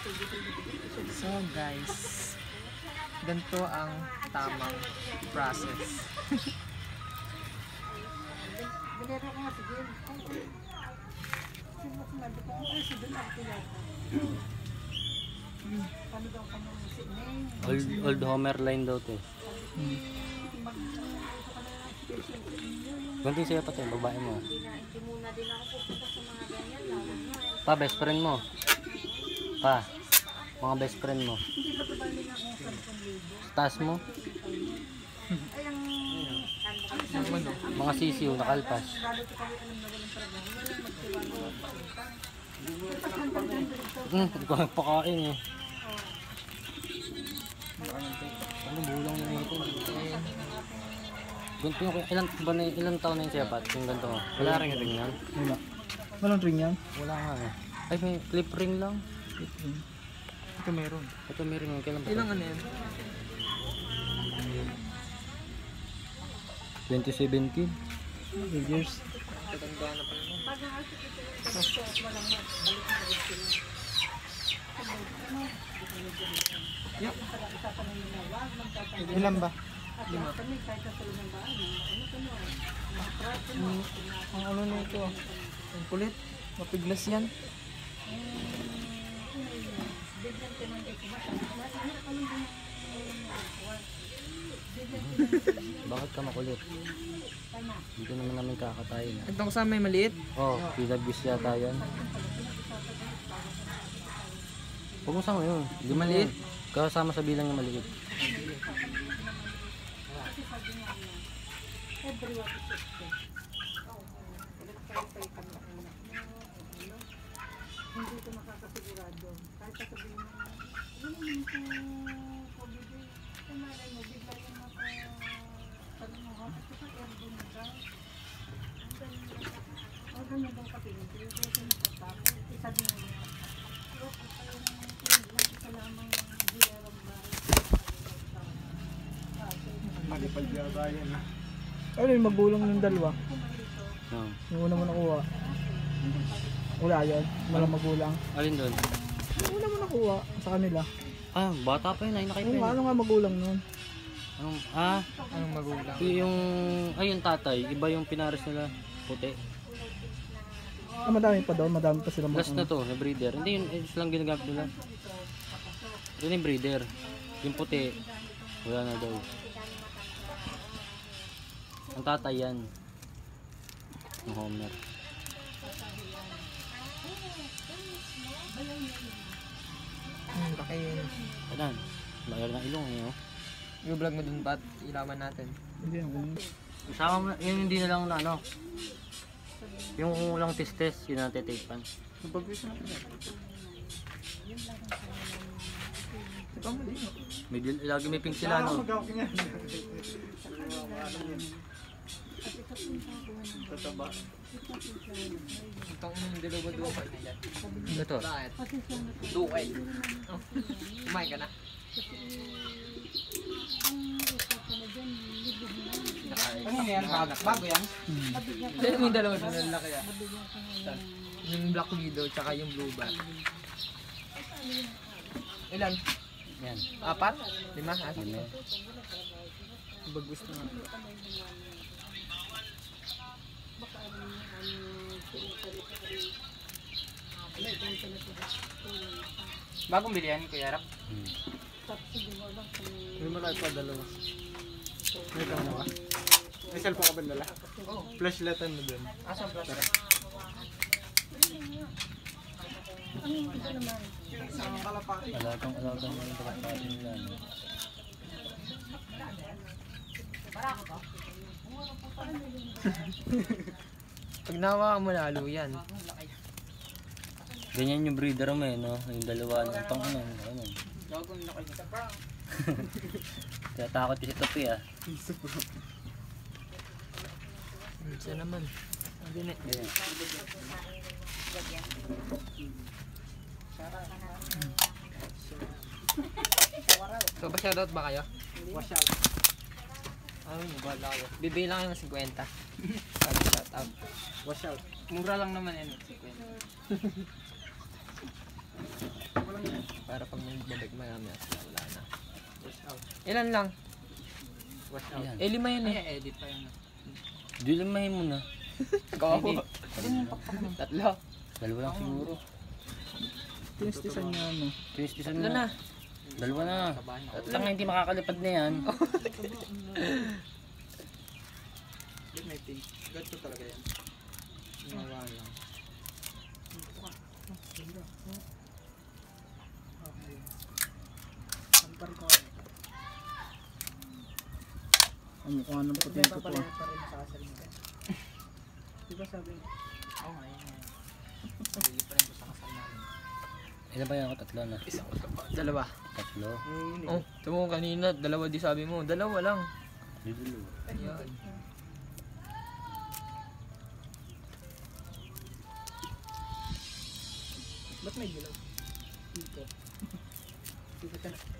So guys, ganito ang tamang process. Old, old Homer line daw to. eh. Ganti siya pa to, babae mo. Pa, best friend mo. Pa, mga best friend mo. Taas mo, mga sisiw, nakalpas. Ko. Hmm, hindi ko nagpakain eh. Ano, bulang na ito. Ganito yung, ilan, ba na, ilang taon na yung siyapat? Yung ganito mo. Wala rin ring yan. wala. Walang ring yan? Wala nga eh. Ay, may clip ring lang. Ito meron. Ito ring. Kailan ba? Ilang ano yan? 2017. 8 years. Tatanda na pa naman. Yup. Ilan ba? Lima. Mm, ang ano na ito? Ang kulit. Mapiglas yan. Bakit ka makulit? Dito naman namin kakatayin. ah. Itong kasama may maliit. Oh, PWS yata yan. Huwag mo sama yun. Di maliit. Kasama sa bilang yung maliit. Hindi sasabihin mo, ano yung ko, eh. Sa malay mo, bigla yung maka... Tanong mo, at sa airborne na daw. Ang ganyan daw. Ang ganyan daw katingin. Pero kasi nakatapos. Isa din yun. Pero kung kayo ng tuwing lang, isa lamang hilarang bahay. Malipad yata yan. Ano yung magulang ng dalawa? Oh. Yung una mo nakuha. Wala yan. Walang magulang. Alin doon? Yung una mo nakuha sa kanila. Ah, bata pa yun. Ay, Yung nakipin. ano nga magulang nun? Anong, ah, Anong magulang? yung, ay yung tatay. Iba yung pinares nila. Puti. Ah, madami pa daw. Madami pa sila Last na to, na breeder. Hindi yun, ito lang ginagamit nila. Yun yung breeder. Yung puti, wala na daw. Ang tatay yan. Yung Homer. Hmm, laki yun. Ayan, layar ng ilong eh. Oh. Yung vlog mo dun ba't ilaman natin? Hindi ako. Isama mo, yun hindi na lang na ano. Yung ulang testes, yun ang titipan. Napag-wish natin yan. Ito mo din. May, dil- lagi may pink sila no. Itong yung dalawa dukay na yan. Ano to? Bakit? Dukay. Oh. Kumain ka na? Ano yan? Bago yan? Yan yung dalawa doon ang laki ah. Yung black widow tsaka yung blue bat. Ilan? Yan. Apat? Lima? Ah, Yun na. Pag gusto nga. Bagong bili yan, Kuya Rap. Hmm. May malaki pa dalawa. May kama ka? May cellphone ka ba dala? Oh. Flashlightan mo dun. Asan plus? Alagang alagang yung pagkakain nila. No? Pag nawa mo lalo yan. Ganyan yung breeder mo eh, no? Yung dalawa, no? pang ano, ano. Gagawin na kayo. Kaya takot yung si Topi ah. Siya naman. Hindi na. Ganyan. So, ba shoutout ba kayo? Wash out. Ano yung bala ko? Bibilang yung 50. Shoutout. Wash out. Mura lang naman yan. Para magbabalik maya maya sila, wala na. Wash out. Ilan lang? Wash out. Eh, lima yan eh. Ay, edit pa yun. Dilimahin mo na. Kawawa. Tatlo. Dalawa lang siguro. Tinistisan niya ano. Tinistisan Tatlo na. Dalawa na. Kabahan ako. Tanga hindi makakalipad na yan. Pink? Ganito talaga yan. Ginawa lang. Ang mukha ng puti ko po. Di ba sabi? Oo nga, yun nga. Bili pa rin ko sa kasal namin. Ilan ba yan ako? Tatlo na. Isang pa. Dalawa. Tatlo. Oh, sabi mo kanina, dalawa di sabi mo. Dalawa lang. Dilo. Ayan. Ba't may dilaw? Dito. Dito ka na.